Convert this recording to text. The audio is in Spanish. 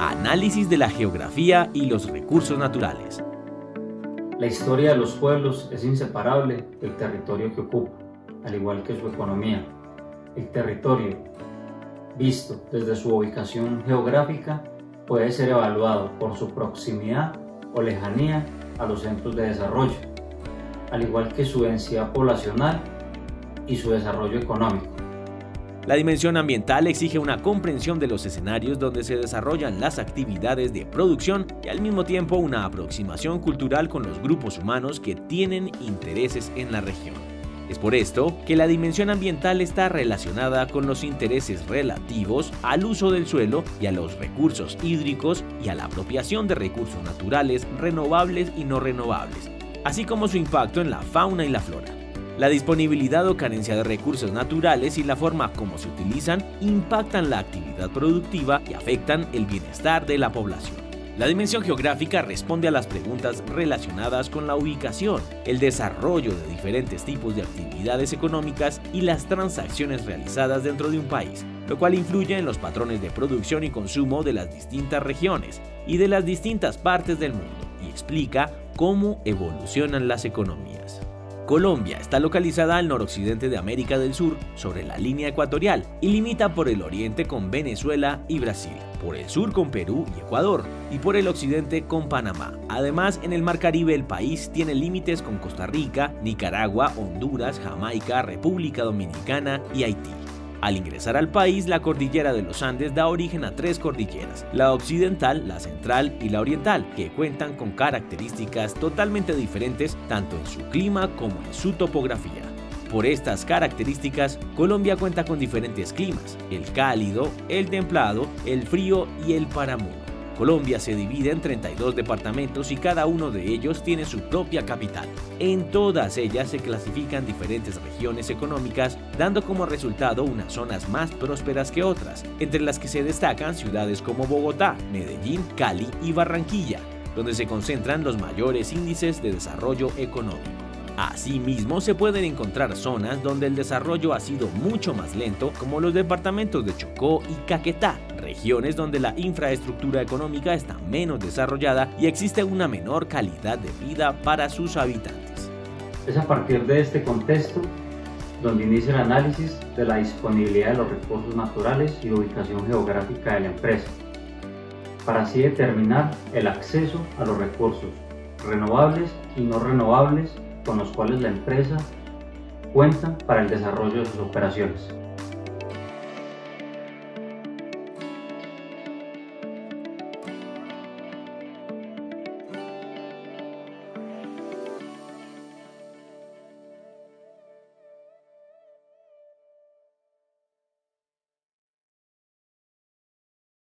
Análisis de la geografía y los recursos naturales. La historia de los pueblos es inseparable del territorio que ocupa, al igual que su economía. El territorio, visto desde su ubicación geográfica, puede ser evaluado por su proximidad o lejanía a los centros de desarrollo, al igual que su densidad poblacional y su desarrollo económico. La dimensión ambiental exige una comprensión de los escenarios donde se desarrollan las actividades de producción y al mismo tiempo una aproximación cultural con los grupos humanos que tienen intereses en la región. Es por esto que la dimensión ambiental está relacionada con los intereses relativos al uso del suelo y a los recursos hídricos y a la apropiación de recursos naturales renovables y no renovables, así como su impacto en la fauna y la flora. La disponibilidad o carencia de recursos naturales y la forma como se utilizan impactan la actividad productiva y afectan el bienestar de la población. La dimensión geográfica responde a las preguntas relacionadas con la ubicación, el desarrollo de diferentes tipos de actividades económicas y las transacciones realizadas dentro de un país, lo cual influye en los patrones de producción y consumo de las distintas regiones y de las distintas partes del mundo y explica cómo evolucionan las economías. Colombia está localizada al noroccidente de América del Sur, sobre la línea ecuatorial, y limita por el oriente con Venezuela y Brasil, por el sur con Perú y Ecuador, y por el occidente con Panamá. Además, en el Mar Caribe el país tiene límites con Costa Rica, Nicaragua, Honduras, Jamaica, República Dominicana y Haití. Al ingresar al país, la cordillera de los Andes da origen a tres cordilleras, la occidental, la central y la oriental, que cuentan con características totalmente diferentes tanto en su clima como en su topografía. Por estas características, Colombia cuenta con diferentes climas, el cálido, el templado, el frío y el páramo. Colombia se divide en 32 departamentos y cada uno de ellos tiene su propia capital. En todas ellas se clasifican diferentes regiones económicas, dando como resultado unas zonas más prósperas que otras, entre las que se destacan ciudades como Bogotá, Medellín, Cali y Barranquilla, donde se concentran los mayores índices de desarrollo económico. Asimismo, se pueden encontrar zonas donde el desarrollo ha sido mucho más lento, como los departamentos de Chocó y Caquetá, regiones donde la infraestructura económica está menos desarrollada y existe una menor calidad de vida para sus habitantes. Es a partir de este contexto donde inicia el análisis de la disponibilidad de los recursos naturales y ubicación geográfica de la empresa, para así determinar el acceso a los recursos renovables y no renovables con los cuales la empresa cuenta para el desarrollo de sus operaciones.